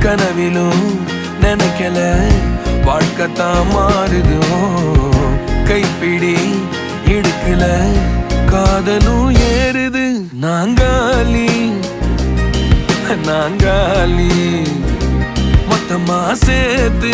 கனவிலும் நினைக்கல. வாழ்க்கைத்தான் மாறுதோ? கைப்பிடி இடுக்கல காதலும் ஏறுது. நாங்காலி நாங்காலி மொத்தமா சேர்த்து